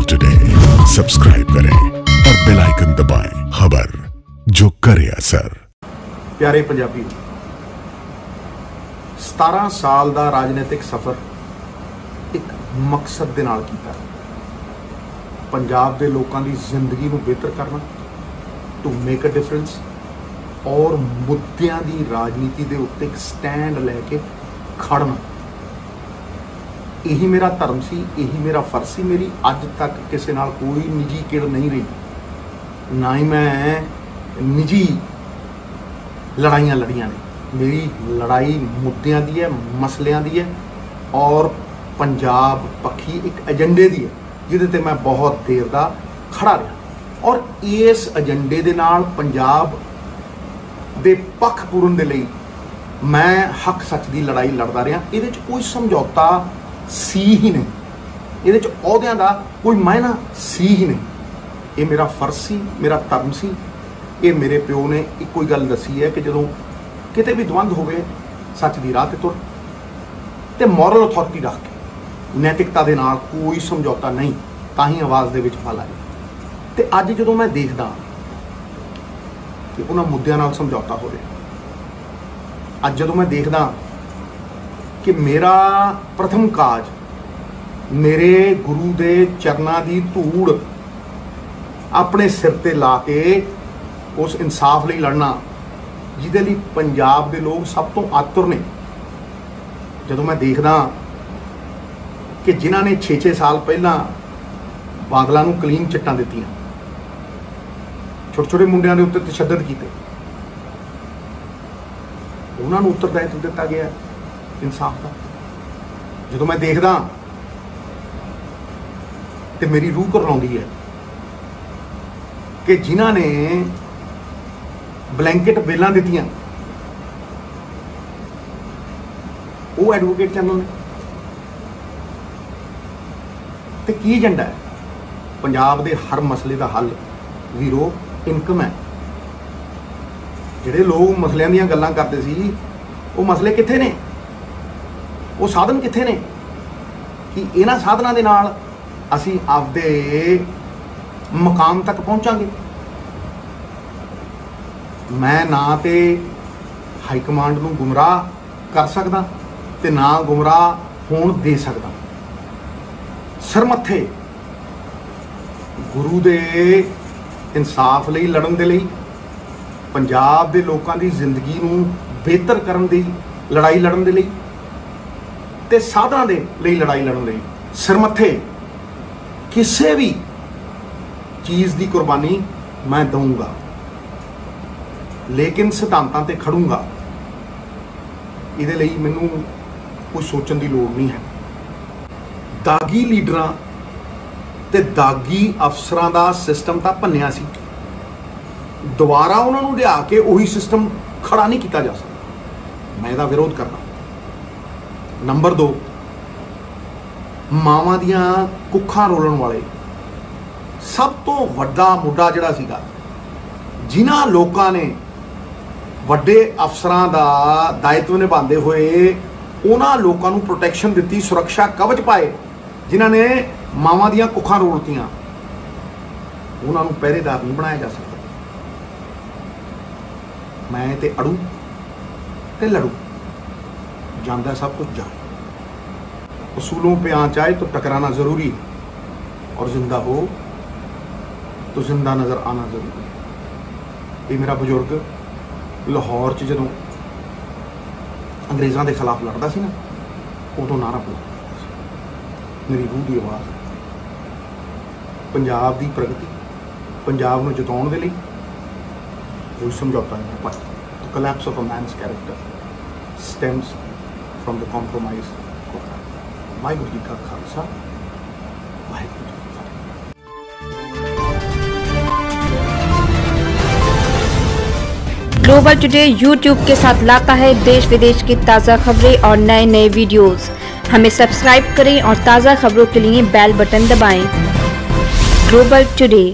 Global today subscribe करें और bell icon दबाएं खबर जो करे असर ਪਿਆਰੇ ਪੰਜਾਬੀ 17 ਸਾਲ ਦਾ ਰਾਜਨੀਤਿਕ ਸਫ਼ਰ ਇੱਕ ਮਕਸਦ ਦੇ ਨਾਲ ਕੀਤਾ ਪੰਜਾਬ ਦੇ ਲੋਕਾਂ ਦੀ ਜ਼ਿੰਦਗੀ ਨੂੰ ਬਿਹਤਰ ਕਰਨਾ ਟੂ ਮੇਕ ਅ ਡਿਫਰੈਂਸ ਔਰ ਮੁੱਦਿਆਂ ਦੀ ਰਾਜਨੀਤੀ ਦੇ ਉੱਤੇ ਇੱਕ ਸਟੈਂਡ ਲੈ ਕੇ ਖੜਨਾ ਇਹੀ ਮੇਰਾ ਧਰਮ ਸੀ, ਇਹੀ ਮੇਰਾ ਫਰਜ਼ ਸੀ, ਮੇਰੀ ਅੱਜ ਤੱਕ ਕਿਸੇ ਨਾਲ ਕੋਈ ਨਿੱਜੀ ਕਿੜ ਨਹੀਂ ਰਹੀ। ਨਾ ਹੀ ਮੈਂ ਨਿੱਜੀ ਲੜਾਈਆਂ ਲੜੀਆਂ ਨੇ। ਮੇਰੀ ਲੜਾਈ ਮੁੱਦਿਆਂ ਦੀ ਹੈ, ਮਸਲਿਆਂ ਦੀ ਹੈ ਔਰ ਪੰਜਾਬ ਪੱਖੀ ਇੱਕ ਏਜੰਡੇ ਦੀ ਹੈ, ਜਿਹਦੇ ਤੇ ਮੈਂ ਬਹੁਤ ਦੇਰ ਦਾ ਖੜਾ ਰਿਹਾ। ਔਰ ਇਸ ਏਜੰਡੇ ਦੇ ਨਾਲ ਪੰਜਾਬ ਦੇ ਪੱਖ ਪੂਰਨ ਦੇ ਲਈ ਮੈਂ ਹੱਕ ਸੱਚ ਦੀ ਲੜਾਈ ਲੜਦਾ ਰਿਹਾ। ਇਹਦੇ 'ਚ ਕੋਈ ਸਮਝੌਤਾ ਸੀ ਹੀ ਨਹੀਂ। ਇਹਦੇ 'ਚ ਅਹੁਦਿਆਂ ਦਾ ਕੋਈ ਮਾਇਨਾ ਸੀ ਹੀ ਨਹੀਂ। ਇਹ ਮੇਰਾ ਫਰਜ਼ ਸੀ, ਮੇਰਾ ਧਰਮ ਸੀ। ਇਹ ਮੇਰੇ ਪਿਓ ਨੇ ਇੱਕੋ ਹੀ ਗੱਲ ਦੱਸੀ ਹੈ ਕਿ ਜਦੋਂ ਕਿਤੇ ਵੀ ਦਵੰਦ ਹੋਵੇ, ਸੱਚ ਦੀ ਰਾਹ ਤੇ ਤੁਰ ਤੇ ਮੋਰਲ ਅਥਾਰਟੀ ਰੱਖ ਕੇ ਨੈਤਿਕਤਾ ਦੇ ਨਾਲ ਕੋਈ ਸਮਝੌਤਾ ਨਹੀਂ, ਤਾਂ ਹੀ ਆਵਾਜ਼ ਦੇ ਵਿੱਚ ਫਲ ਆਏ ਤੇ ਅੱਜ ਜਦੋਂ ਮੈਂ ਦੇਖਦਾ ਕਿ ਉਹਨਾਂ ਮੁੱਦਿਆਂ ਨਾਲ ਸਮਝੌਤਾ ਹੋ ਰਿਹਾ, ਅੱਜ ਜਦੋਂ ਮੈਂ ਦੇਖਦਾ ਕਿ ਮੇਰਾ ਪ੍ਰਥਮ ਕਾਜ ਮੇਰੇ ਗੁਰੂ ਦੇ ਚਰਨਾਂ ਦੀ ਧੂੜ ਆਪਣੇ ਸਿਰ ਤੇ ਲਾ ਕੇ ਉਸ ਇਨਸਾਫ ਲਈ ਲੜਨਾ, ਜਿਹਦੇ ਲਈ ਪੰਜਾਬ ਦੇ ਲੋਕ ਸਭ ਤੋਂ ਆਤੁਰ ਨੇ। ਜਦੋਂ ਮੈਂ ਦੇਖਦਾ ਕਿ ਜਿਨ੍ਹਾਂ ਨੇ 6-6 ਸਾਲ ਪਹਿਲਾਂ ਬਾਦਲਾਂ ਨੂੰ ਕਲੀਨ ਚਿੱਟਾਂ ਦਿੱਤੀਆਂ ਛੋਟੇ ਛੋਟੇ ਮੁੰਡਿਆਂ ਦੇ ਉੱਤੇ ਤਸ਼ੱਦਦ ਕੀਤੇ, ਉਹਨਾਂ ਨੂੰ ਉੱਤਰਦਾਇਤ ਦਿੱਤਾ ਗਿਆ। ਇਨਸਾਫ ਦਾ। ਜਦੋਂ ਮੈਂ ਦੇਖਦਾ ਤੇ ਮੇਰੀ ਰੂਹ ਕਰਲਾਉਂਦੀ ਹੈ ਕਿ ਜਿਨ੍ਹਾਂ ਨੇ ਬਲੈਂਕਟ ਬੇਲਾਂ ਦਿੱਤੀਆਂ, ਉਹ ਐਡਵੋਕੇਟ ਚੈਨਲ ਨੇ। ਤੇ ਕੀ ਏਜੰਡਾ ਹੈ? ਪੰਜਾਬ ਦੇ ਹਰ ਮਸਲੇ ਦਾ ਹੱਲ ਵੀਰੋ ਇਨਕਮ ਹੈ। ਜਿਹੜੇ ਲੋਕ ਮਸਲਿਆਂ ਦੀਆਂ ਗੱਲਾਂ ਕਰਦੇ ਸੀ, ਉਹ ਮਸਲੇ ਕਿੱਥੇ ਨੇ? ਉਹ ਸਾਧਨ ਕਿੱਥੇ ਨੇ? ਕਿ ਇਹਨਾਂ ਸਾਧਨਾਂ ਦੇ ਨਾਲ ਅਸੀਂ ਆਪਦੇ ਮਕਾਮ ਤੱਕ ਪਹੁੰਚਾਂਗੇ। ਮੈਂ ਨਾ ਤੇ ਹਾਈ ਕਮਾਂਡ ਨੂੰ ਗੁੰਮਰਾਹ ਕਰ ਸਕਦਾ ਤੇ ਨਾ ਗੁੰਮਰਾਹ ਹੋਣ ਦੇ ਸਕਦਾ। ਸਰਮੱਥੇ ਗੁਰੂ ਦੇ ਇਨਸਾਫ ਲਈ, ਲੜਨ ਦੇ ਲਈ, ਪੰਜਾਬ ਦੇ ਲੋਕਾਂ ਦੀ ਜ਼ਿੰਦਗੀ ਨੂੰ ਬਿਹਤਰ ਕਰਨ ਦੀ, ਲੜਾਈ ਲੜਨ ਦੇ ਲਈ ਤੇ ਸਾਧਨਾਂ ਦੇ ਲਈ ਲੜਾਈ ਲੜਨ ਲਈ। ਸਰਮੱਥੇ ਕਿਸੇ ਵੀ ਚੀਜ਼ ਦੀ ਕੁਰਬਾਨੀ ਮੈਂ ਦਊਂਗਾ। ਲੇਕਿਨ ਸਿਧਾਂਤਾਂ ਤੇ ਖੜੂੰਗਾ। ਇਹਦੇ ਲਈ ਮੈਨੂੰ ਕੋਈ ਸੋਚਣ ਦੀ ਲੋੜ ਨਹੀਂ ਹੈ। ਦਾਗੀ ਲੀਡਰਾਂ ਤੇ ਦਾਗੀ ਅਫਸਰਾਂ ਦਾ ਸਿਸਟਮ ਤਾਂ ਭੰਨਿਆ ਸੀ। ਦੁਬਾਰਾ ਉਹਨਾਂ ਨੂੰ ਲਿਆ ਕੇ ਉਹੀ ਸਿਸਟਮ ਖੜਾ ਨਹੀਂ ਕੀਤਾ ਜਾ ਸਕਦਾ। ਮੈਂ ਇਹਦਾ ਵਿਰੋਧ ਕਰਦਾ। ਨੰਬਰ 2 ਮਾਵਾਂ ਦੀਆਂ ਕੁੱਖਾਂ ਰੋਲਣ ਵਾਲੇ ਸਭ ਤੋਂ ਵੱਡਾ ਮੁੱਦਾ ਜਿਹੜਾ ਸੀਗਾ, ਜਿਨ੍ਹਾਂ ਲੋਕਾਂ ਨੇ ਵੱਡੇ ਅਫਸਰਾਂ ਦਾ ਦਾਇਤਵ ਨਿਭਾਉਂਦੇ ਹੋਏ ਉਹਨਾਂ ਲੋਕਾਂ ਨੂੰ ਪ੍ਰੋਟੈਕਸ਼ਨ ਦਿੱਤੀ, ਸੁਰੱਖਿਆ ਕਵਚ ਪਾਏ, ਜਿਨ੍ਹਾਂ ਨੇ ਮਾਵਾਂ ਦੀਆਂ ਕੁੱਖਾਂ ਰੋਲਤੀਆਂ ਉਹਨਾਂ ਨੂੰ ਪਹਿਰੇਦਾਰ ਨਹੀਂ ਬਣਾਇਆ ਜਾ ਸਕਦਾ। ਮੈਂ ਤੇ ਅੜੂ ਤੇ ਲੜੂ। ਜਾਂਦਾ ਸਭ ਕੁਝ ਜਾਏ उसूलों पे आँच आए तो टकराना ज़रूरी है और ज़िंदा हो तो ਜ਼ਿੰਦਾ ਨਜ਼ਰ ਆਣਾ ਜ਼ਰੂਰੀ ਹੈ ਇਹ ਮੇਰਾ ਬਜ਼ੁਰਗ ਲਾਹੌਰ 'ਚ ਜਦੋਂ ਅੰਗਰੇਜ਼ਾਂ ਦੇ ਖਿਲਾਫ ਲੜਦਾ ਸੀ ਨਾ ਉਦੋਂ ਨਾਰਾ ਬੁਲਾਉਂਦਾ ਸੀ ਮੇਰੀ ਰੂਹ ਦੀ ਆਵਾਜ਼ ਪੰਜਾਬ ਦੀ ਪ੍ਰਗਤੀ ਪੰਜਾਬ ਨੂੰ ਜਿਤਾਉਣ ਦੇ ਲਈ ਕੋਈ ਸਮਝੌਤਾ ਨਹੀਂ ਹੈ ਪਰ the collapse of a man's character stems from the compromise of Waheguru ji ਕਾ ਖਾਲਸਾ ਵਾਹਿਗੁਰੂ ਜੀ ਕੀ ਫਤਿਹ ग्लोबल टुडे यूट्यूब के साथ लाता है देश विदेश की ताज़ा खबरें और नए नए वीडियोस। हमें सब्सक्राइब करें और ताज़ा खबरों के लिए बेल बटन दबाएं। Global today